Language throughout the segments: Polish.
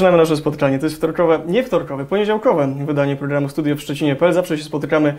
Zaczynamy nasze spotkanie. To jest wtorkowe, nie wtorkowe, poniedziałkowe wydanie programu Studio w Szczecinie.pl. Zawsze się spotykamy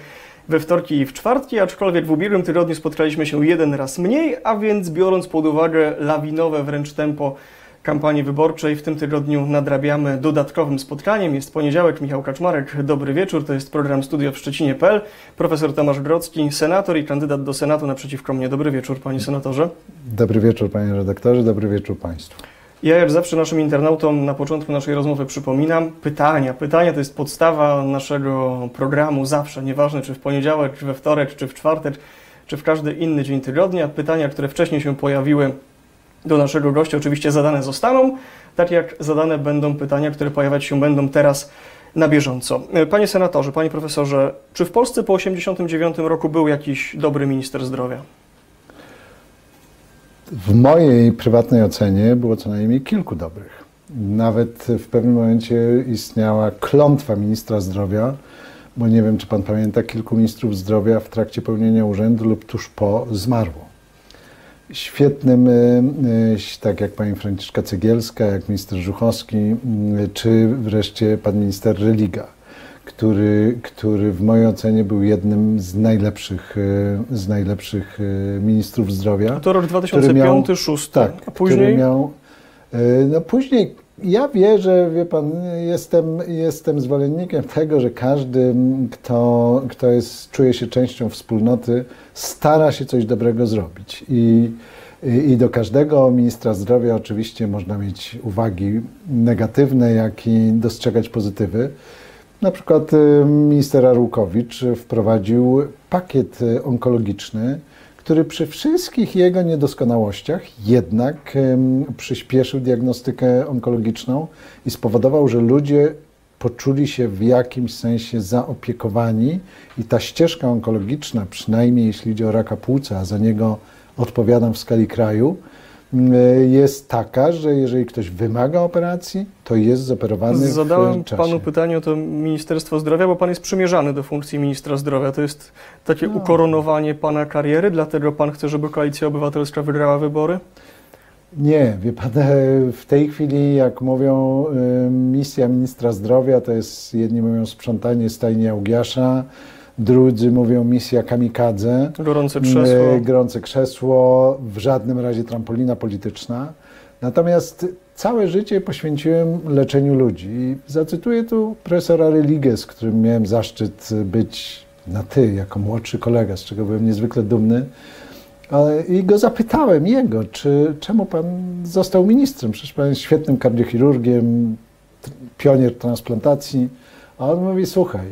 we wtorki i w czwartki, aczkolwiek w ubiegłym tygodniu spotkaliśmy się jeden raz mniej, a więc biorąc pod uwagę lawinowe wręcz tempo kampanii wyborczej, w tym tygodniu nadrabiamy dodatkowym spotkaniem. Jest poniedziałek, Michał Kaczmarek, dobry wieczór, to jest program Studio w Szczecinie.pl. Profesor Tomasz Grodzki, senator i kandydat do Senatu naprzeciwko mnie. Dobry wieczór, panie senatorze. Dobry wieczór, panie redaktorze, dobry wieczór państwu. Ja jak zawsze naszym internautom na początku naszej rozmowy przypominam, pytania. Pytania to jest podstawa naszego programu zawsze, nieważne czy w poniedziałek, czy we wtorek, czy w czwartek, czy w każdy inny dzień tygodnia. Pytania, które wcześniej się pojawiły do naszego gościa oczywiście zadane zostaną, tak jak zadane będą pytania, które pojawiać się będą teraz na bieżąco. Panie senatorze, panie profesorze, czy w Polsce po 1989 roku był jakiś dobry minister zdrowia? W mojej prywatnej ocenie było co najmniej kilku dobrych. Nawet w pewnym momencie istniała klątwa ministra zdrowia, bo nie wiem, czy pan pamięta, kilku ministrów zdrowia w trakcie pełnienia urzędu lub tuż po zmarło. Świetnym, tak jak pani Franciszka Cegielska, jak minister Żuchowski, czy wreszcie pan minister Religa który, który w mojej ocenie był jednym z najlepszych, e, z najlepszych e, ministrów zdrowia. To rok 2005-2006, tak, a później? Miał, e, no później ja wierzę, wie pan, jestem, jestem zwolennikiem tego, że każdy, kto, kto jest, czuje się częścią wspólnoty, stara się coś dobrego zrobić. I, i do każdego ministra zdrowia oczywiście można mieć uwagi negatywne, jak i dostrzegać pozytywy. Na przykład y, minister Arłukowicz wprowadził pakiet onkologiczny, który przy wszystkich jego niedoskonałościach jednak przyspieszył diagnostykę onkologiczną i spowodował, że ludzie poczuli się w jakimś sensie zaopiekowani i ta ścieżka onkologiczna, przynajmniej jeśli idzie o raka płuca, a za niego odpowiadam w skali kraju, jest taka, że jeżeli ktoś wymaga operacji, to jest zoperowany Zadałem w czasie. panu pytanie o to Ministerstwo Zdrowia, bo pan jest przymierzany do funkcji ministra zdrowia. To jest takie no. ukoronowanie pana kariery, dlatego pan chce, żeby Koalicja Obywatelska wygrała wybory? Nie, wie pan, w tej chwili, jak mówią, y, misja ministra zdrowia to jest, jedni mówią sprzątanie stajni Augiasza, drudzy mówią misja kamikadze. Gorące krzesło. Gorące krzesło, w żadnym razie trampolina polityczna. Natomiast całe życie poświęciłem leczeniu ludzi. Zacytuję tu profesora Religę, z którym miałem zaszczyt być na ty, jako młodszy kolega, z czego byłem niezwykle dumny. I go zapytałem, jego, czy, czemu pan został ministrem? Przecież pan jest świetnym kardiochirurgiem, pionier transplantacji. A on mówi, słuchaj,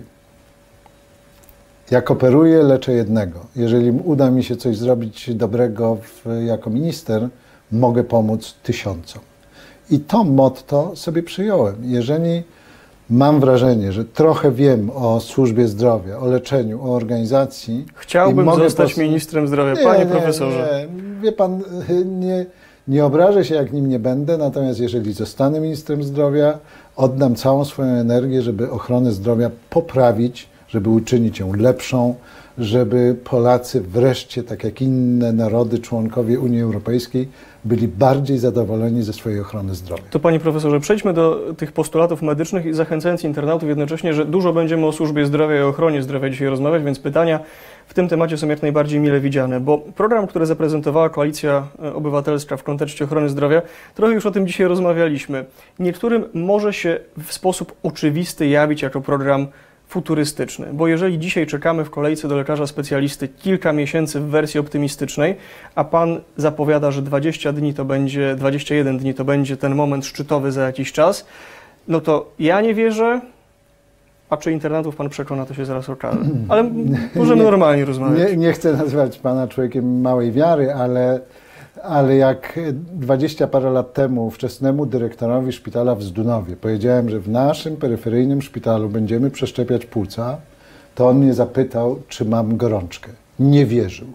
jak operuję, leczę jednego. Jeżeli uda mi się coś zrobić dobrego w, jako minister, mogę pomóc tysiącom. I to motto sobie przyjąłem. Jeżeli mam wrażenie, że trochę wiem o służbie zdrowia, o leczeniu, o organizacji. Chciałbym zostać ministrem zdrowia, nie, panie nie, profesorze. Nie. Wie pan, nie, nie obrażę się, jak nim nie będę, natomiast jeżeli zostanę ministrem zdrowia, oddam całą swoją energię, żeby ochronę zdrowia poprawić żeby uczynić ją lepszą, żeby Polacy wreszcie, tak jak inne narody, członkowie Unii Europejskiej, byli bardziej zadowoleni ze swojej ochrony zdrowia. To panie profesorze, przejdźmy do tych postulatów medycznych i zachęcając internautów jednocześnie, że dużo będziemy o służbie zdrowia i ochronie zdrowia dzisiaj rozmawiać, więc pytania w tym temacie są jak najbardziej mile widziane, bo program, który zaprezentowała Koalicja Obywatelska w kontekście ochrony zdrowia, trochę już o tym dzisiaj rozmawialiśmy. Niektórym może się w sposób oczywisty jawić jako program futurystyczny, bo jeżeli dzisiaj czekamy w kolejce do lekarza specjalisty kilka miesięcy w wersji optymistycznej, a pan zapowiada, że 20 dni to będzie, 21 dni to będzie ten moment szczytowy za jakiś czas, no to ja nie wierzę, a czy internatów pan przekona, to się zaraz okaże. Ale możemy nie, normalnie rozmawiać. Nie, nie chcę nazywać pana człowiekiem małej wiary, ale ale jak 20 parę lat temu wczesnemu dyrektorowi szpitala w Zdunowie powiedziałem, że w naszym peryferyjnym szpitalu będziemy przeszczepiać płuca, to on mnie zapytał, czy mam gorączkę. Nie wierzył.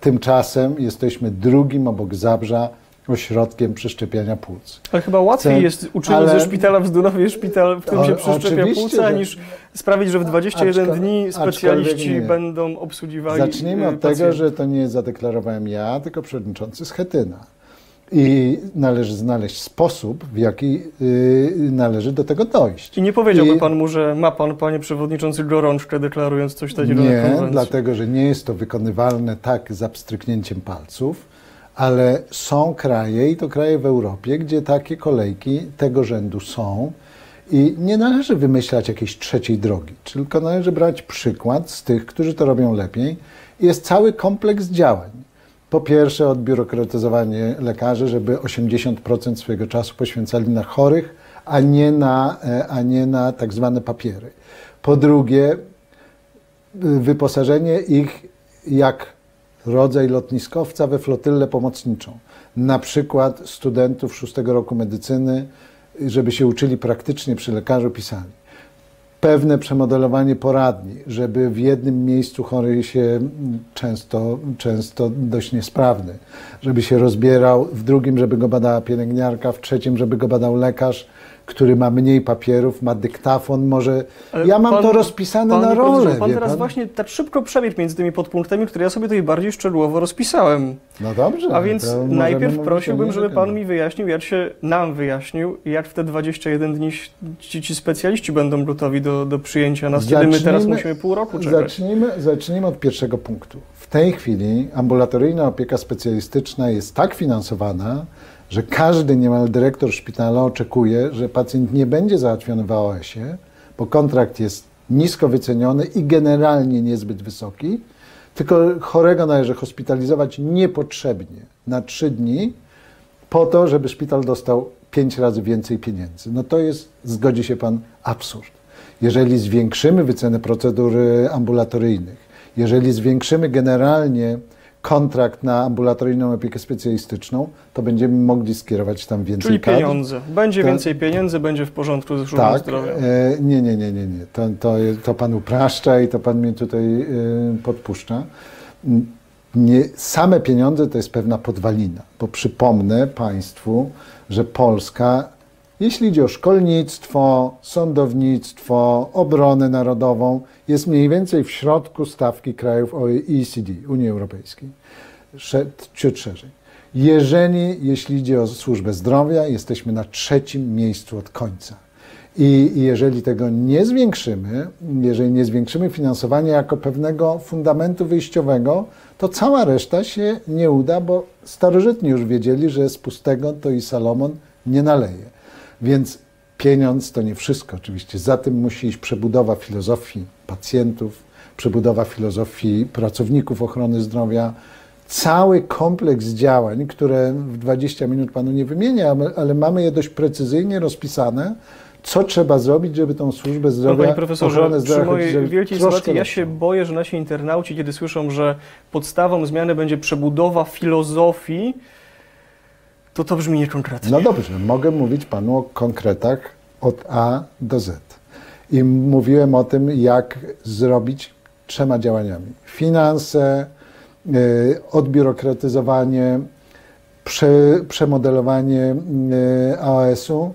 Tymczasem jesteśmy drugim obok Zabrza ośrodkiem przeszczepiania płuc. Ale chyba łatwiej jest uczynić ale... ze szpitala w Zdunowie szpital, w którym się przeszczepia płuca, że... niż sprawić, że w 21 Aczko... dni specjaliści będą obsługiwali Zacznijmy od pacjentów. tego, że to nie zadeklarowałem ja, tylko przewodniczący Schetyna. I należy znaleźć sposób, w jaki y, należy do tego dojść. I nie powiedziałby I- pan mu, że ma pan, panie przewodniczący, gorączkę deklarując coś takiego Nie, dlatego że nie jest to wykonywalne tak za pstryknięciem palców, ale są kraje, i to kraje w Europie, gdzie takie kolejki tego rzędu są. I nie należy wymyślać jakiejś trzeciej drogi, tylko należy brać przykład z tych, którzy to robią lepiej. Jest cały kompleks działań. Po pierwsze, odbiurokratyzowanie lekarzy, żeby 80% swojego czasu poświęcali na chorych, a nie na, e, a nie na tak zwane papiery. Po drugie, wyposażenie ich jak rodzaj lotniskowca we flotylę pomocniczą. Na przykład studentów szóstego roku medycyny, żeby się uczyli praktycznie przy lekarzu pisali. Pewne przemodelowanie poradni, żeby w jednym miejscu chory się często, często dość niesprawny, żeby się rozbierał, w drugim, żeby go badała pielęgniarka, w trzecim, żeby go badał lekarz, który ma mniej papierów, ma dyktafon, może... Ale ja mam pan- to rozpisane na rolę, Pan teraz pan? właśnie tak szybko przebiegł między tymi podpunktami, które ja sobie tutaj bardziej szczegółowo rozpisałem. No dobrze. A więc najpierw prosiłbym, żeby. Pan mi wyjaśnił, jak się nam wyjaśnił, jak w te 21 dni ci, ci specjaliści będą gotowi do, do przyjęcia nas, kiedy my teraz Zacznijmy- musimy pół roku czekać. Zacznijmy, zacznijmy od pierwszego punktu. W tej chwili ambulatoryjna opieka specjalistyczna jest tak finansowana, że każdy niemal dyrektor szpitala oczekuje, że pacjent nie będzie załatwiony w AOS-ie, bo kontrakt jest nisko wyceniony i generalnie niezbyt wysoki, tylko chorego należy hospitalizować niepotrzebnie na trzy dni, po to, żeby szpital dostał pięć razy więcej pieniędzy. No to jest, zgodzi się Pan, absurd. Jeżeli zwiększymy wycenę procedur y, ambulatoryjnych, jeżeli zwiększymy generalnie kontrakt na ambulatoryjną opiekę specjalistyczną, to będziemy mogli skierować tam więcej Czyli kadr. pieniądze. Będzie Tak. więcej pieniędzy, będzie w porządku ze służbą Tak, zdrowia. e, nie, nie, nie, nie, nie. To, to, to pan upraszcza i to pan mnie tutaj e, podpuszcza. Nie, same pieniądze to jest pewna podwalina, bo przypomnę państwu, że Polska, jeśli idzie o szkolnictwo, sądownictwo, obronę narodową, jest mniej więcej w środku stawki krajów OECD, Unii Europejskiej, ciut szerzej. Jeżeli, jeśli idzie o służbę zdrowia, jesteśmy na trzecim miejscu od końca. I jeżeli tego nie zwiększymy, jeżeli nie zwiększymy finansowania jako pewnego fundamentu wyjściowego, to cała reszta się nie uda, bo starożytni już wiedzieli, że z pustego to i Salomon nie naleje. Więc pieniądz to nie wszystko oczywiście. Za tym musi iść przebudowa filozofii pacjentów, przebudowa filozofii pracowników ochrony zdrowia, cały kompleks działań, które w 20 minut panu nie wymienię, ale- mamy je dość precyzyjnie rozpisane, co trzeba zrobić, żeby tą służbę zdrowia, panie profesorze, ochronę przy zdrowia mojej zrobić wielkiej sympatii ja się boję, że nasi internauci, kiedy słyszą, że podstawą zmiany będzie przebudowa filozofii, to to brzmi niekonkretnie. No dobrze, mogę mówić panu o konkretach od A do Z. I mówiłem o tym, jak zrobić trzema działaniami: finanse, y, odbiurokratyzowanie, prze, przemodelowanie y, AOS-u,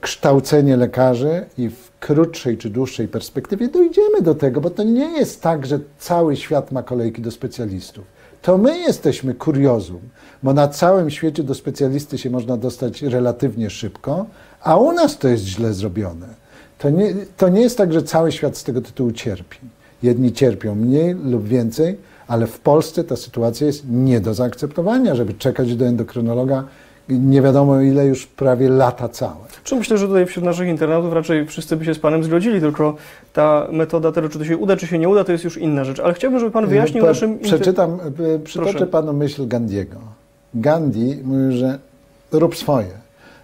kształcenie lekarzy i w krótszej czy dłuższej perspektywie dojdziemy do tego, bo to nie jest tak, że cały świat ma kolejki do specjalistów. To my jesteśmy kuriozum, bo na całym świecie do specjalisty się można dostać relatywnie szybko, a u nas to jest źle zrobione. To nie, to nie jest tak, że cały świat z tego tytułu cierpi. Jedni cierpią mniej lub więcej, ale w Polsce ta sytuacja jest nie do zaakceptowania, żeby czekać do endokrynologa nie wiadomo ile już prawie lata całe. Czy myślę, że tutaj wśród naszych internautów raczej wszyscy by się z Panem zgodzili, tylko ta metoda tego, czy to się uda, czy się nie uda, to jest już inna rzecz. Ale chciałbym, żeby Pan wyjaśnił Pa- naszym... Przeczytam, e, przytoczę Proszę. panu myśl Gandiego. Gandhi mówił, że rób swoje.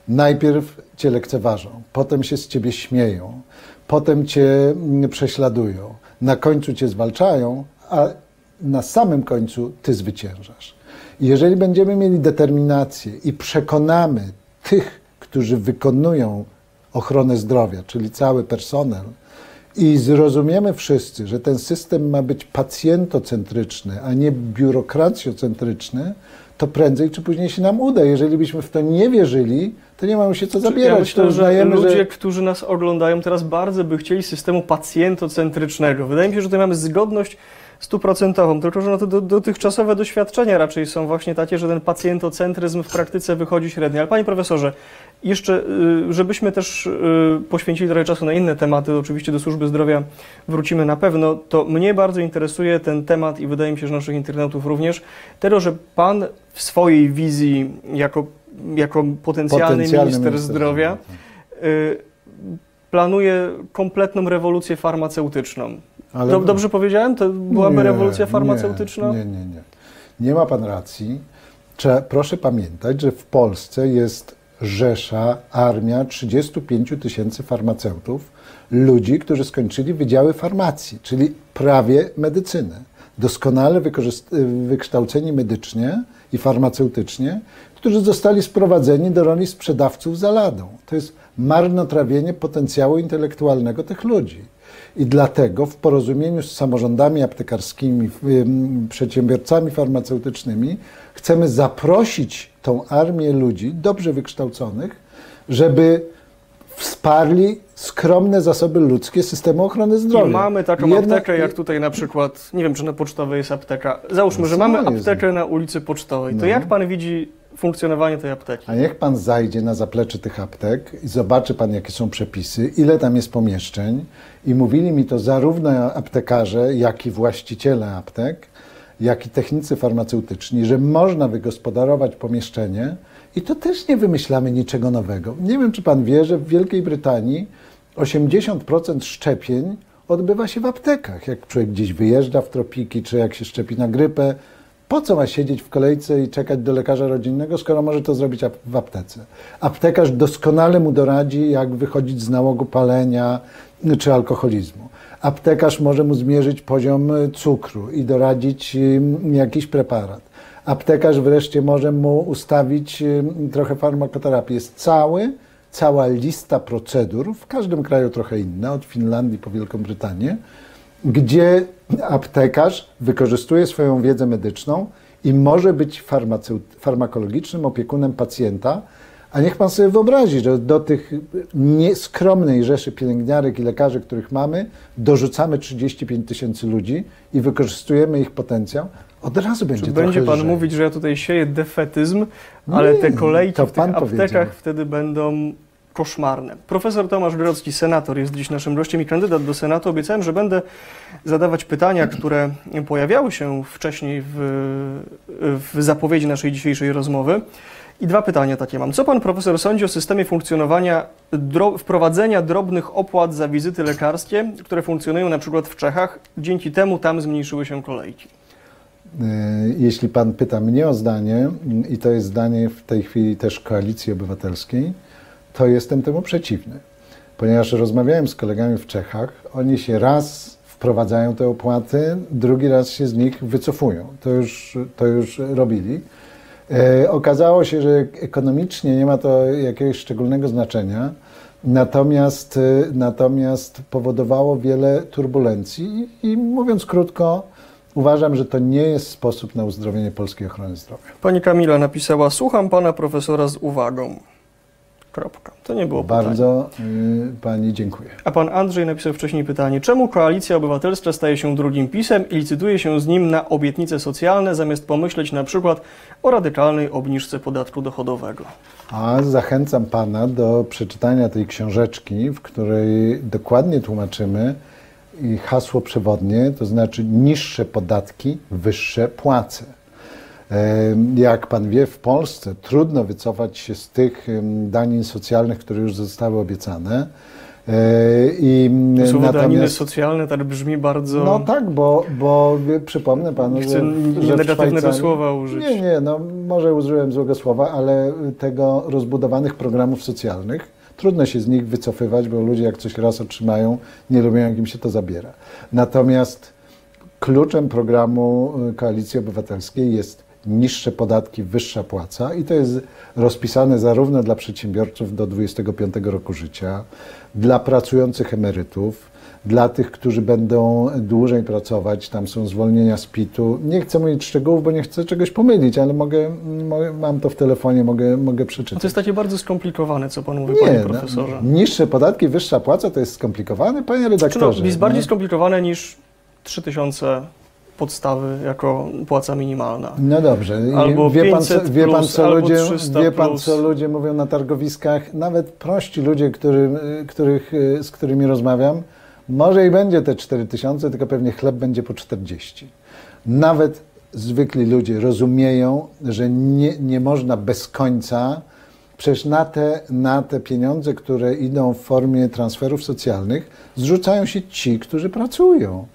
Najpierw cię lekceważą, potem się z ciebie śmieją, potem cię mm, prześladują, na końcu cię zwalczają, a na samym końcu ty zwyciężasz. Jeżeli będziemy mieli determinację i przekonamy tych, którzy wykonują ochronę zdrowia, czyli cały personel, i zrozumiemy wszyscy, że ten system ma być pacjentocentryczny, a nie biurokracjocentryczny, to prędzej czy później się nam uda. Jeżeli byśmy w to nie wierzyli, to nie mamy się co zabierać. Ja myślę, to że uznajemy, ludzie, że którzy nas oglądają teraz bardzo by chcieli systemu pacjentocentrycznego. Wydaje mi się, że tutaj mamy zgodność stuprocentową, tylko że no to do, dotychczasowe doświadczenia raczej są właśnie takie, że ten pacjentocentryzm w praktyce wychodzi średnio. Ale panie profesorze, jeszcze y, żebyśmy też y, poświęcili trochę czasu na inne tematy, oczywiście do służby zdrowia wrócimy na pewno, to mnie bardzo interesuje ten temat i wydaje mi się, że naszych internautów również, tego, że pan w swojej wizji jako, jako potencjalny, Potencjalny minister, minister zdrowia zdrowia, y, planuje kompletną rewolucję farmaceutyczną. Ale- Dob- Dobrze powiedziałem? To byłaby Nie, rewolucja farmaceutyczna? Nie, nie, nie, nie. Ma pan racji. Trzeba, proszę pamiętać, że w Polsce jest rzesza, armia 35 tysięcy farmaceutów, ludzi, którzy skończyli wydziały farmacji, czyli prawie medycynę. Doskonale wykształceni medycznie i farmaceutycznie, którzy zostali sprowadzeni do roli sprzedawców za ladą. To jest marnotrawienie potencjału intelektualnego tych ludzi. I dlatego w porozumieniu z samorządami aptekarskimi, przedsiębiorcami farmaceutycznymi chcemy zaprosić tą armię ludzi dobrze wykształconych, żeby wsparli skromne zasoby ludzkie systemu ochrony zdrowia. I mamy taką aptekę, jak tutaj na przykład, nie wiem, czy na Pocztowej jest apteka. Załóżmy, że Co mamy jest? aptekę na ulicy Pocztowej. To No. jak pan widzi funkcjonowanie tej apteki? A niech pan zajdzie na zaplecze tych aptek i zobaczy pan, jakie są przepisy, ile tam jest pomieszczeń. I mówili mi to zarówno aptekarze, jak i właściciele aptek, jak i technicy farmaceutyczni, że można wygospodarować pomieszczenie i to też nie wymyślamy niczego nowego. Nie wiem, czy pan wie, że w Wielkiej Brytanii 80% szczepień odbywa się w aptekach. Jak człowiek gdzieś wyjeżdża w tropiki, czy jak się szczepi na grypę, po co ma siedzieć w kolejce i czekać do lekarza rodzinnego, skoro może to zrobić w aptece? Aptekarz doskonale mu doradzi, jak wychodzić z nałogu palenia czy alkoholizmu. Aptekarz może mu zmierzyć poziom cukru i doradzić jakiś preparat. Aptekarz wreszcie może mu ustawić trochę farmakoterapii. Jest cały, cała lista procedur, w każdym kraju trochę inna, od Finlandii po Wielką Brytanię, gdzie aptekarz wykorzystuje swoją wiedzę medyczną i może być farmakologicznym opiekunem pacjenta. A niech pan sobie wyobrazi, że do tych nieskromnej rzeszy pielęgniarek i lekarzy, których mamy, dorzucamy 35 tysięcy ludzi i wykorzystujemy ich potencjał, od razu będzie Czy będzie pan lżej. mówić, że ja tutaj sieję defetyzm, ale te Nie, kolejki to w tych aptekach powiedział. wtedy będą koszmarne. Profesor Tomasz Grodzki, senator, jest dziś naszym gościem i kandydat do Senatu. Obiecałem, że będę zadawać pytania, które pojawiały się wcześniej w, w zapowiedzi naszej dzisiejszej rozmowy. I dwa pytania takie mam. Co pan profesor sądzi o systemie funkcjonowania, dro, wprowadzenia drobnych opłat za wizyty lekarskie, które funkcjonują na przykład w Czechach? Dzięki temu tam zmniejszyły się kolejki. Y, Jeśli pan pyta mnie o zdanie, i to jest zdanie w tej chwili też Koalicji Obywatelskiej, to jestem temu przeciwny. Ponieważ rozmawiałem z kolegami w Czechach, oni się raz wprowadzają te opłaty, drugi raz się z nich wycofują. To już, to już robili. E, okazało się, że ekonomicznie nie ma to jakiegoś szczególnego znaczenia, natomiast, e, natomiast powodowało wiele turbulencji i, i mówiąc krótko, uważam, że to nie jest sposób na uzdrowienie polskiej ochrony zdrowia. Pani Kamila napisała: Słucham pana profesora z uwagą. Kropka. To nie było pytanie. Bardzo y, pani dziękuję. A pan Andrzej napisał wcześniej pytanie: Czemu koalicja obywatelska staje się drugim pisem i licytuje się z nim na obietnice socjalne, zamiast pomyśleć na przykład o radykalnej obniżce podatku dochodowego? A zachęcam pana do przeczytania tej książeczki, w której dokładnie tłumaczymy i hasło przewodnie, to znaczy niższe podatki, wyższe płace. Jak pan wie, w Polsce trudno wycofać się z tych danin socjalnych, które już zostały obiecane. E, I Słowo daniny natomiast, socjalne tak brzmi bardzo. no tak, bo, bo przypomnę panu, Nie chcę że, w negatywnego Szwajcarii- słowa użyć. Nie, nie, no może użyłem złego słowa, ale tego rozbudowanych programów socjalnych trudno się z nich wycofywać, bo ludzie jak coś raz otrzymają, nie lubią jak im się to zabiera. Natomiast kluczem programu y, Koalicji Obywatelskiej jest niższe podatki, wyższa płaca i to jest rozpisane zarówno dla przedsiębiorców do 25 roku życia, dla pracujących emerytów, dla tych, którzy będą dłużej pracować, tam są zwolnienia z PIT-u. Nie chcę mówić szczegółów, bo nie chcę czegoś pomylić, ale mogę, mogę mam to w telefonie, mogę, mogę No przeczytać. to jest takie bardzo skomplikowane, co pan mówi, panie no, profesorze. niższe podatki, wyższa płaca to jest skomplikowane, panie Czy no, redaktorze. jest bardziej no. skomplikowane niż 3000 podstawy jako płaca minimalna. No dobrze. Albo wie pan, 500 co, wie pan, co albo ludzie, 300 wie pan, co ludzie mówią na targowiskach? Nawet prości ludzie, który, których, y, z którymi rozmawiam, może i będzie te 4 tysiące, tylko pewnie chleb będzie po 40. Nawet zwykli ludzie rozumieją, że nie, nie można bez końca Przecież na te, na te pieniądze, które idą w formie transferów socjalnych, zrzucają się ci, którzy pracują.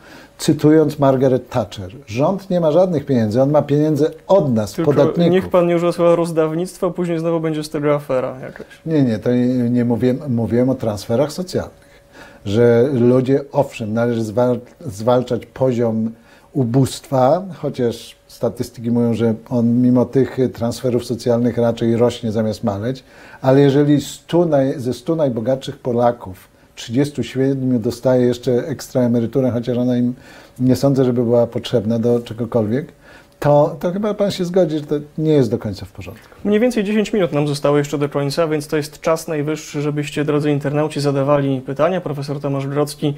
Cytując Margaret Thatcher, rząd nie ma żadnych pieniędzy, on ma pieniądze od nas, Tylko podatników. niech pan nie używa słowa rozdawnictwo, a później znowu będzie z tego afera jakaś. Nie, nie, to nie, nie mówiłem, mówiłem o transferach socjalnych. Że ludzie, owszem, należy zwal, zwalczać poziom ubóstwa, chociaż statystyki mówią, że on mimo tych transferów socjalnych raczej rośnie zamiast maleć, ale jeżeli 100 naj, ze 100 najbogatszych Polaków 37 dostaje jeszcze ekstra emeryturę, chociaż ona im nie sądzę, żeby była potrzebna do czegokolwiek, to, to chyba pan się zgodzi, że to nie jest do końca w porządku. Mniej więcej 10 minut nam zostało jeszcze do końca, więc to jest czas najwyższy, żebyście, drodzy internauci, zadawali pytania. Profesor Tomasz Grodzki,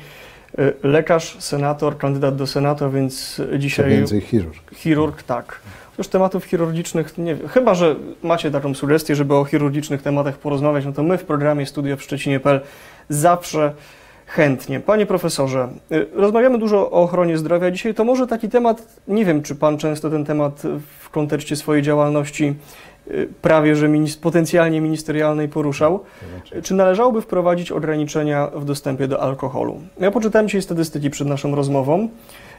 y, lekarz, senator, kandydat do Senatu, więc dzisiaj więcej, chirurg. chirurg, tak. Już tematów chirurgicznych, nie wiem, chyba że macie taką sugestię, żeby o chirurgicznych tematach porozmawiać, no to my w programie Studia w Szczecinie.pl zawsze chętnie. Panie profesorze, y, rozmawiamy dużo o ochronie zdrowia dzisiaj. To może taki temat, nie wiem, czy pan często ten temat w kontekście swojej działalności y, prawie że potencjalnie ministerialnej poruszał. Czy należałoby wprowadzić ograniczenia w dostępie do alkoholu? Ja poczytałem dzisiaj statystyki przed naszą rozmową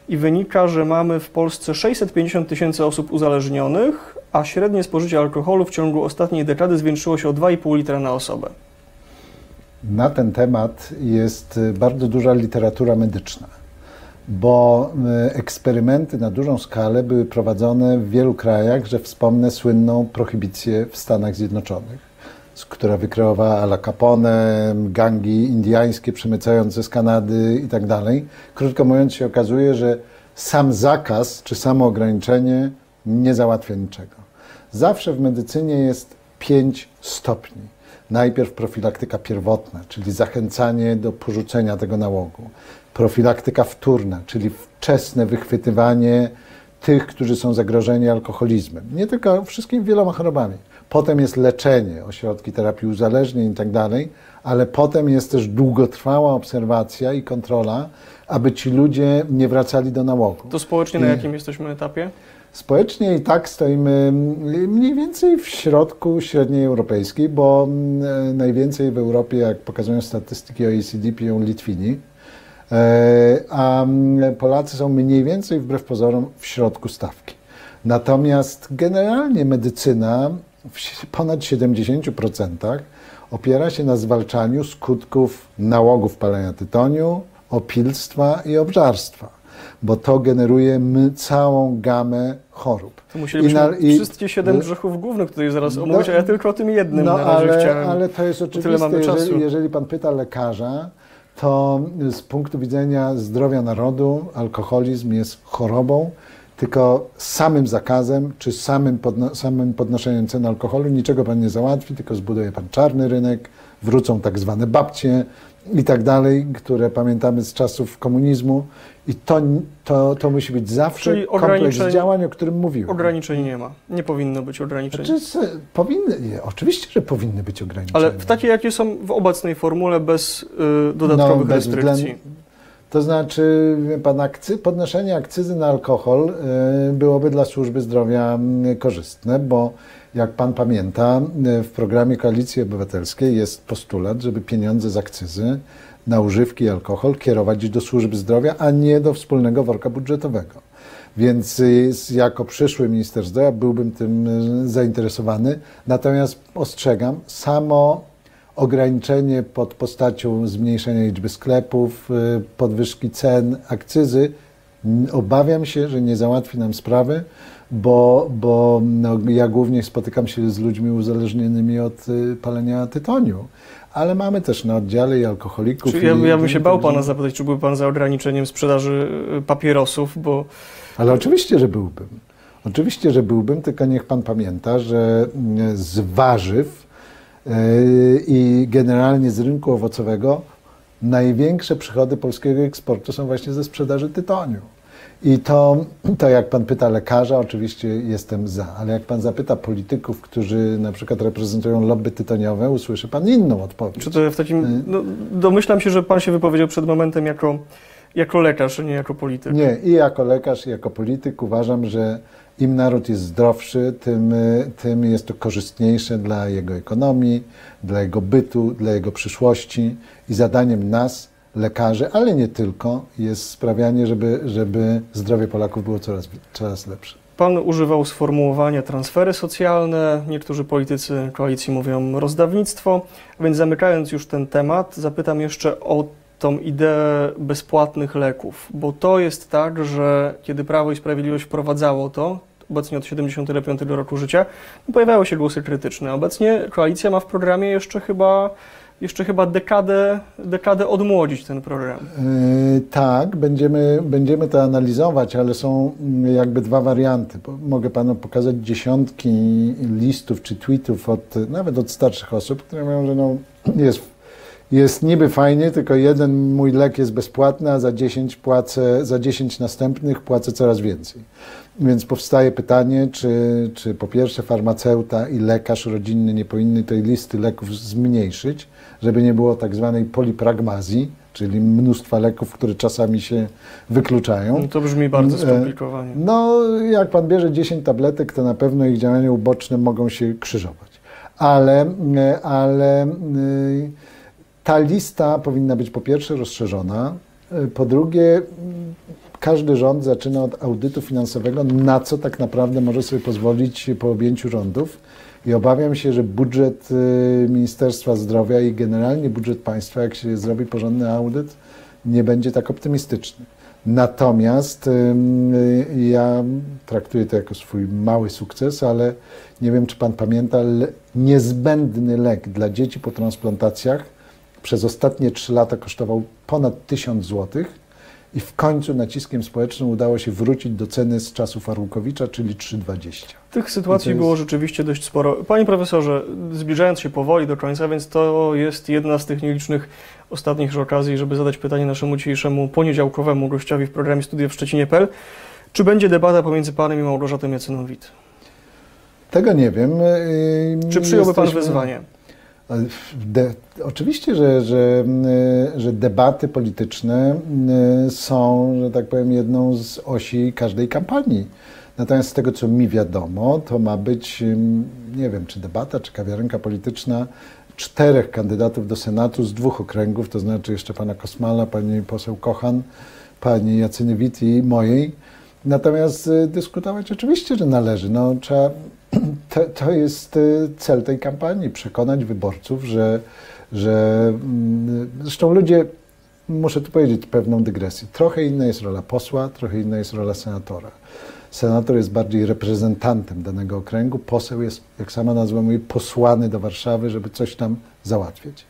i wynika, że mamy w Polsce 650 tysięcy osób uzależnionych, a średnie spożycie alkoholu w ciągu ostatniej dekady zwiększyło się o 2,5 litra na osobę. Na ten temat jest y, bardzo duża literatura medyczna, bo y, eksperymenty na dużą skalę były prowadzone w wielu krajach, że wspomnę słynną prohibicję w Stanach Zjednoczonych, która wykreowała Al Capone, gangi indyjskie przemycające z Kanady i tak dalej. Krótko mówiąc się okazuje, że sam zakaz czy samo ograniczenie nie załatwia niczego. Zawsze w medycynie jest pięć stopni. Najpierw profilaktyka pierwotna, czyli zachęcanie do porzucenia tego nałogu. Profilaktyka wtórna, czyli wczesne wychwytywanie tych, którzy są zagrożeni alkoholizmem. Nie tylko wszystkimi wieloma chorobami. Potem jest leczenie, ośrodki terapii uzależnień i tak dalej, ale potem jest też długotrwała obserwacja i kontrola, aby ci ludzie nie wracali do nałogu. To społecznie na I- jakim jesteśmy etapie? Społecznie i tak stoimy mniej więcej w środku średniej europejskiej, bo mm, najwięcej w Europie, jak pokazują statystyki OECD, piją Litwini, E, a mm, Polacy są mniej więcej wbrew pozorom w środku stawki. Natomiast generalnie medycyna w ponad 70% opiera się na zwalczaniu skutków nałogów palenia tytoniu, opilstwa i obżarstwa, bo to generuje my, całą gamę chorób. To musielibyśmy I na- i- wszystkie siedem grzechów głównych tutaj zaraz No, omówić, a ja tylko o tym jednym No na razie ale, chciałem. ale to jest oczywiste, jeżeli, jeżeli pan pyta lekarza, to z punktu widzenia zdrowia narodu alkoholizm jest chorobą, tylko samym zakazem czy samym, podno, samym podnoszeniem cen alkoholu niczego pan nie załatwi, tylko zbuduje pan czarny rynek, wrócą tak zwane babcie i tak dalej, które pamiętamy z czasów komunizmu i to, to, to musi być zawsze kompleks działań, o którym mówiłem. Ograniczeń nie ma. Nie powinno być ograniczeń. Znaczy, powinny, nie, oczywiście, że powinny być ograniczenia. Ale w takiej, jakie są w obecnej formule, bez y, dodatkowych No, bez restrykcji. To znaczy, pan, akcy, podnoszenie akcyzy na alkohol y, byłoby dla służby zdrowia y, korzystne, bo jak pan pamięta, y, w programie Koalicji Obywatelskiej jest postulat, żeby pieniądze z akcyzy na używki i alkohol kierować do służby zdrowia, a nie do wspólnego worka budżetowego. Więc y, jako przyszły minister zdrowia byłbym tym zainteresowany. Natomiast ostrzegam, samo ograniczenie pod postacią zmniejszenia liczby sklepów, y, podwyżki cen, akcyzy, obawiam się, że nie załatwi nam sprawy, bo, bo no, ja głównie spotykam się z ludźmi uzależnionymi od y, palenia tytoniu. Ale mamy też na oddziale i alkoholików. Czyli ja, ja bym się bał pana zapytać, czy byłby pan za ograniczeniem sprzedaży y, papierosów, bo Ale oczywiście, że byłbym. Oczywiście, że byłbym, tylko niech pan pamięta, że mm, z warzyw i generalnie z rynku owocowego największe przychody polskiego eksportu są właśnie ze sprzedaży tytoniu. I to, to jak pan pyta lekarza, oczywiście jestem za, ale jak pan zapyta polityków, którzy na przykład reprezentują lobby tytoniowe, usłyszy pan inną odpowiedź. Czy to w takim, no, domyślam się, że pan się wypowiedział przed momentem jako, jako lekarz, a nie jako polityk. Nie, i jako lekarz, i jako polityk uważam, że im naród jest zdrowszy, tym, tym jest to korzystniejsze dla jego ekonomii, dla jego bytu, dla jego przyszłości. I zadaniem nas, lekarzy, ale nie tylko, jest sprawianie, żeby, żeby zdrowie Polaków było coraz, coraz lepsze. Pan używał sformułowania transfery socjalne, niektórzy politycy koalicji mówią rozdawnictwo, więc zamykając już ten temat, zapytam jeszcze o tą ideę bezpłatnych leków, bo to jest tak, że kiedy Prawo i Sprawiedliwość wprowadzało to, obecnie od 75 roku życia, pojawiały się głosy krytyczne. Obecnie koalicja ma w programie jeszcze chyba jeszcze chyba dekadę, dekadę odmłodzić ten program. Yy, tak, będziemy, będziemy to analizować, ale są mm, jakby dwa warianty. Mogę panu pokazać dziesiątki listów czy tweetów od, nawet od starszych osób, które mówią, że no, jest, jest niby fajnie, tylko jeden mój lek jest bezpłatny, a za 10 płacę, za 10 następnych płacę coraz więcej. Więc powstaje pytanie, czy, czy po pierwsze farmaceuta i lekarz rodzinny nie powinny tej listy leków zmniejszyć, żeby nie było tak zwanej polipragmazji, czyli mnóstwa leków, które czasami się wykluczają. No to brzmi bardzo e, skomplikowanie. No, jak pan bierze 10 tabletek, to na pewno ich działania uboczne mogą się krzyżować. Ale, e, ale e, ta lista powinna być po pierwsze rozszerzona, po drugie każdy rząd zaczyna od audytu finansowego, na co tak naprawdę może sobie pozwolić po objęciu rządów. I obawiam się, że budżet y, Ministerstwa Zdrowia i generalnie budżet państwa, jak się zrobi porządny audyt, nie będzie tak optymistyczny. Natomiast y, ja traktuję to jako swój mały sukces, ale nie wiem, czy Pan pamięta, niezbędny lek dla dzieci po transplantacjach przez ostatnie trzy lata kosztował ponad 1000 złotych i w końcu naciskiem społecznym udało się wrócić do ceny z czasów Arłukowicza, czyli 3,20. Tych sytuacji jest... było rzeczywiście dość sporo. Panie profesorze, zbliżając się powoli do końca, więc to jest jedna z tych nielicznych ostatnich okazji, żeby zadać pytanie naszemu dzisiejszemu poniedziałkowemu gościowi w programie Studia w Szczecinie.pl. Czy będzie debata pomiędzy panem i Małgorzatą Jacyną-Wit? Tego nie wiem. Czy przyjąłby Jesteśmy... pan wyzwanie? De, oczywiście, że, że, mm, że debaty polityczne mm, są, że tak powiem, jedną z osi każdej kampanii. Natomiast z tego, co mi wiadomo, to ma być, mm, nie wiem, czy debata, czy kawiarenka polityczna czterech kandydatów do Senatu z dwóch okręgów, to znaczy jeszcze pana Kosmala, pani poseł Kochan, pani Jacyny Wit i mojej. Natomiast y, dyskutować oczywiście, że należy. No, trzeba to, to jest y, cel tej kampanii przekonać wyborców, że, że mm, zresztą ludzie, muszę tu powiedzieć pewną dygresję, trochę inna jest rola posła, trochę inna jest rola senatora. Senator jest bardziej reprezentantem danego okręgu, poseł jest, jak sama nazwa mówi, posłany do Warszawy, żeby coś tam załatwiać.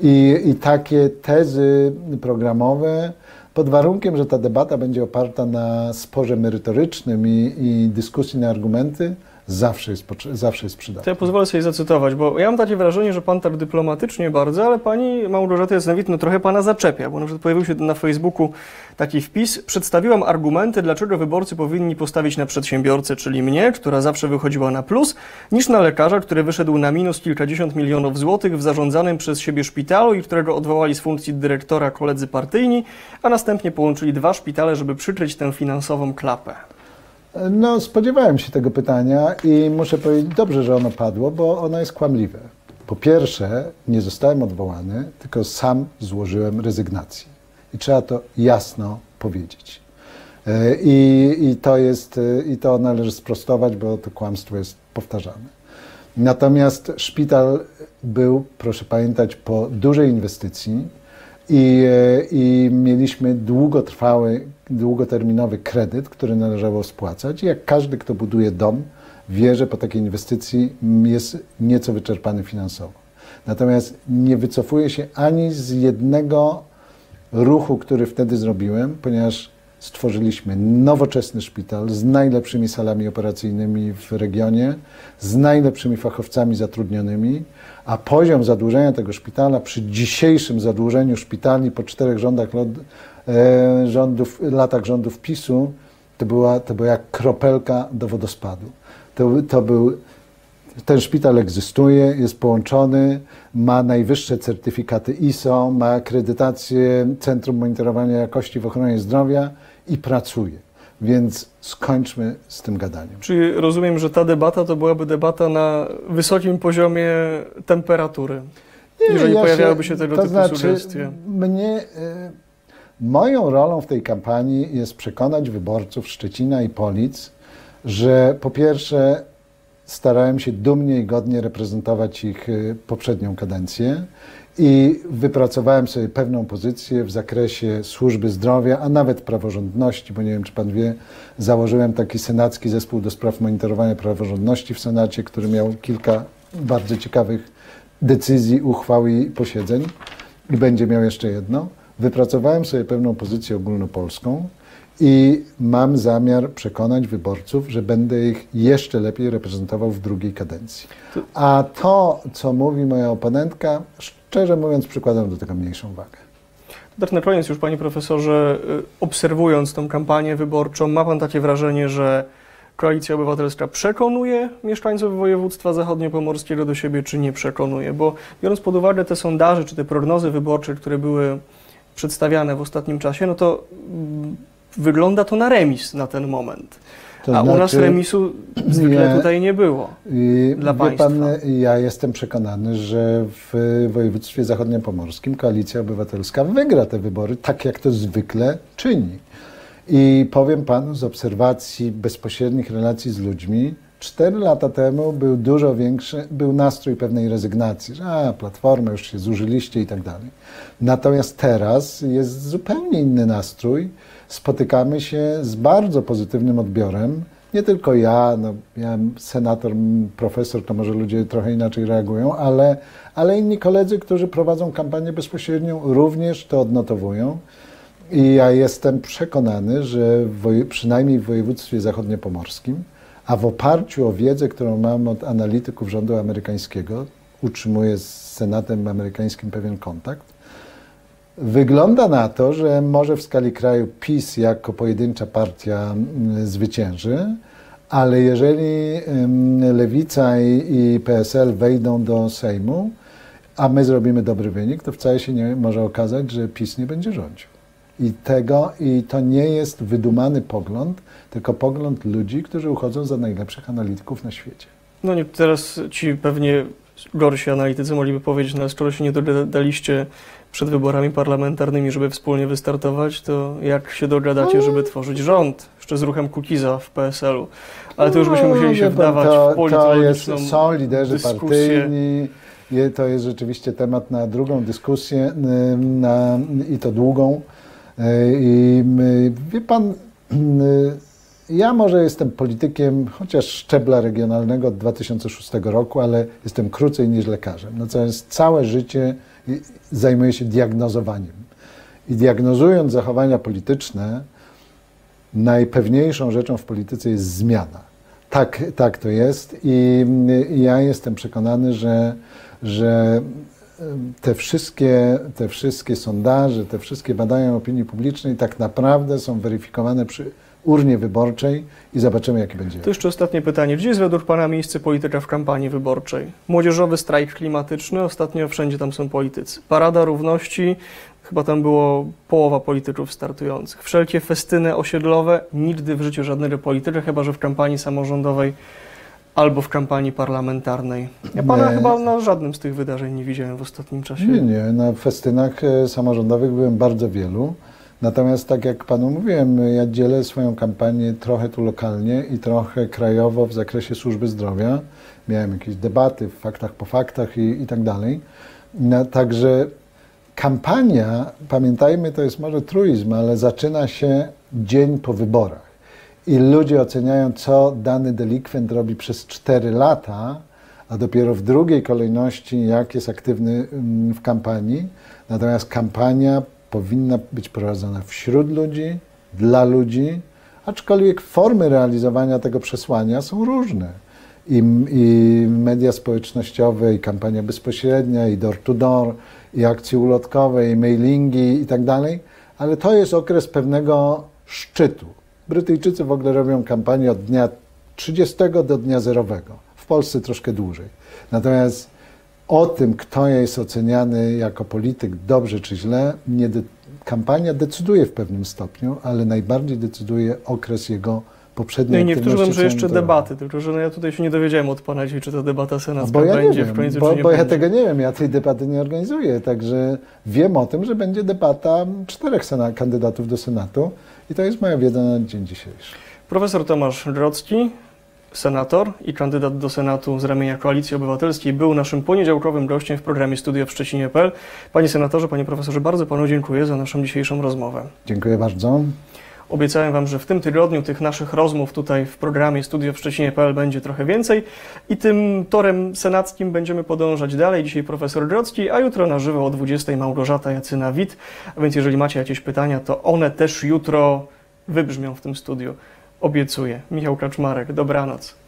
I, i takie tezy programowe, pod warunkiem, że ta debata będzie oparta na sporze merytorycznym i, i dyskusji na argumenty, zawsze jest, zawsze jest przydatny. To ja pozwolę sobie zacytować, bo ja mam takie wrażenie, że pan tak dyplomatycznie bardzo, ale pani Małgorzata Jasnowit no trochę pana zaczepia, bo na przykład pojawił się na Facebooku taki wpis. Przedstawiłam argumenty, dlaczego wyborcy powinni postawić na przedsiębiorcę, czyli mnie, która zawsze wychodziła na plus, niż na lekarza, który wyszedł na minus kilkadziesiąt milionów złotych w zarządzanym przez siebie szpitalu i którego odwołali z funkcji dyrektora koledzy partyjni, a następnie połączyli dwa szpitale, żeby przykryć tę finansową klapę. No, spodziewałem się tego pytania i muszę powiedzieć, dobrze, że ono padło, bo ono jest kłamliwe. Po pierwsze, nie zostałem odwołany, tylko sam złożyłem rezygnację. I trzeba to jasno powiedzieć. E, I, i, to jest, e, I to należy sprostować, bo to kłamstwo jest powtarzane. Natomiast szpital był, proszę pamiętać, po dużej inwestycji i, e, i mieliśmy długotrwały długoterminowy kredyt, który należało spłacać. I jak każdy, kto buduje dom, wie, że po takiej inwestycji jest nieco wyczerpany finansowo. Natomiast nie wycofuję się ani z jednego ruchu, który wtedy zrobiłem, ponieważ stworzyliśmy nowoczesny szpital z najlepszymi salami operacyjnymi w regionie, z najlepszymi fachowcami zatrudnionymi, a poziom zadłużenia tego szpitala przy dzisiejszym zadłużeniu szpitali po czterech rządach, e, rządów, latach rządów PiSu to była, to była jak kropelka do wodospadu. To, to był ten szpital egzystuje, jest połączony, ma najwyższe certyfikaty ISO, ma akredytację Centrum Monitorowania Jakości w Ochronie Zdrowia i pracuje. Więc skończmy z tym gadaniem. Czyli rozumiem, że ta debata to byłaby debata na wysokim poziomie temperatury. Nie, jeżeli ja pojawiałyby się, się tego to typu znaczy, sugestie. Mnie, y, moją rolą w tej kampanii jest przekonać wyborców Szczecina i Polic, że po pierwsze starałem się dumnie i godnie reprezentować ich y, poprzednią kadencję i wypracowałem sobie pewną pozycję w zakresie służby zdrowia, a nawet praworządności, bo nie wiem, czy pan wie, założyłem taki senacki zespół do spraw monitorowania praworządności w Senacie, który miał kilka bardzo ciekawych decyzji, uchwał i posiedzeń i będzie miał jeszcze jedno. Wypracowałem sobie pewną pozycję ogólnopolską i mam zamiar przekonać wyborców, że będę ich jeszcze lepiej reprezentował w drugiej kadencji. A to, co mówi moja oponentka, szczerze mówiąc, przykładam do tego mniejszą wagę. Tak na koniec już, panie profesorze, y, obserwując tą kampanię wyborczą, ma pan takie wrażenie, że Koalicja Obywatelska przekonuje mieszkańców województwa zachodniopomorskiego do siebie, czy nie przekonuje? Bo biorąc pod uwagę te sondaże, czy te prognozy wyborcze, które były przedstawiane w ostatnim czasie, no to mm, wygląda to na remis na ten moment. To A znaczy, u nas znaczy, remisu zwykle ja, tutaj nie było dla państwa. Pan, ja jestem przekonany, że w województwie zachodniopomorskim Koalicja Obywatelska wygra te wybory, tak jak to zwykle czyni. I powiem panu z obserwacji bezpośrednich relacji z ludźmi, cztery lata temu był dużo większy, był nastrój pewnej rezygnacji, że a, platformę już się zużyliście i tak dalej. Natomiast teraz jest zupełnie inny nastrój spotykamy się z bardzo pozytywnym odbiorem. Nie tylko ja, no, ja senator, profesor, to może ludzie trochę inaczej reagują, ale, ale inni koledzy, którzy prowadzą kampanię bezpośrednią, również to odnotowują. I ja jestem przekonany, że w, przynajmniej w województwie zachodniopomorskim, a w oparciu o wiedzę, którą mam od analityków rządu amerykańskiego, utrzymuję z Senatem amerykańskim pewien kontakt, Wygląda na to, że może w skali kraju PiS jako pojedyncza partia mm, zwycięży, ale jeżeli Lewica i PSL wejdą do Sejmu, a my zrobimy dobry wynik, to wcale się nie może okazać, że PiS nie będzie rządził. I tego, i to nie jest wydumany pogląd, tylko pogląd ludzi, którzy uchodzą za najlepszych analityków na świecie. No nie, teraz ci pewnie gorsi analitycy mogliby powiedzieć, no skoro się nie dogadaliście przed wyborami parlamentarnymi, żeby wspólnie wystartować, to jak się dogadacie, żeby tworzyć rząd, jeszcze z ruchem Kukiza w PSL-u. Ale to już byśmy no, musieli się wdawać to, w politologiczną to jest, Są liderzy dyskusję. partyjni, to jest rzeczywiście temat na drugą dyskusję na, i to długą. E, I wie pan, ja może jestem politykiem, chociaż szczebla regionalnego od 2006 roku, ale jestem krócej niż lekarzem. Natomiast całe życie zajmuję się diagnozowaniem. I diagnozując zachowania polityczne, najpewniejszą rzeczą w polityce jest zmiana. Tak, tak to jest i ja jestem przekonany, że, że te wszystkie, te wszystkie sondaże, te wszystkie badania opinii publicznej tak naprawdę są weryfikowane przy urnie wyborczej i zobaczymy, jaki będzie. To jeszcze ostatnie pytanie. Gdzie jest według Pana miejsce polityka w kampanii wyborczej? Młodzieżowy strajk klimatyczny, ostatnio wszędzie tam są politycy. Parada Równości, chyba tam było połowa polityków startujących. Wszelkie festyny osiedlowe, nigdy w życiu żadnego polityka, chyba że w kampanii samorządowej albo w kampanii parlamentarnej. Ja Pana nie. chyba na żadnym z tych wydarzeń nie widziałem w ostatnim czasie. Nie, nie. Na festynach e, samorządowych byłem bardzo wielu. Natomiast tak jak Panu mówiłem, ja dzielę swoją kampanię trochę tu lokalnie i trochę krajowo w zakresie służby zdrowia. Miałem jakieś debaty w faktach po faktach i, i tak dalej. No, także kampania, pamiętajmy, to jest może truizm, ale zaczyna się dzień po wyborach. I ludzie oceniają, co dany delikwent robi przez 4 lata, a dopiero w drugiej kolejności, jak jest aktywny mm, w kampanii. Natomiast kampania powinna być prowadzona wśród ludzi, dla ludzi, aczkolwiek formy realizowania tego przesłania są różne. I, I, media społecznościowe, i kampania bezpośrednia, i door to door, i akcje ulotkowe, i mailingi i tak dalej, ale to jest okres pewnego szczytu. Brytyjczycy w ogóle robią kampanię od dnia 30 do dnia zerowego. W Polsce troszkę dłużej. Natomiast o tym, kto jest oceniany jako polityk dobrze czy źle, nie de kampania decyduje w pewnym stopniu, ale najbardziej decyduje okres jego poprzedniej No i niektórzy mówią, że jeszcze debaty, tylko że no ja tutaj się nie dowiedziałem od Pana dzisiaj, czy ta debata senacka bo ja będzie wiem, w końcu, bo, bo ja tego nie wiem, ja tej debaty nie organizuję, także wiem o tym, że będzie debata czterech kandydatów do Senatu i to jest moja wiedza na dzień dzisiejszy. Profesor Tomasz Drocki, senator i kandydat do Senatu z ramienia Koalicji Obywatelskiej, był naszym poniedziałkowym gościem w programie Studio w Szczecinie.pl. Panie senatorze, panie profesorze, bardzo panu dziękuję za naszą dzisiejszą rozmowę. Dziękuję bardzo. Obiecałem Wam, że w tym tygodniu tych naszych rozmów tutaj w programie Studio w Szczecinie.pl będzie trochę więcej i tym torem senackim będziemy podążać dalej. Dzisiaj profesor Grodzki, a jutro na żywo o 20 Małgorzata Jacyna-Wit. A więc jeżeli macie jakieś pytania, to one też jutro wybrzmią w tym studiu. Obiecuję. Michał Kaczmarek, dobranoc.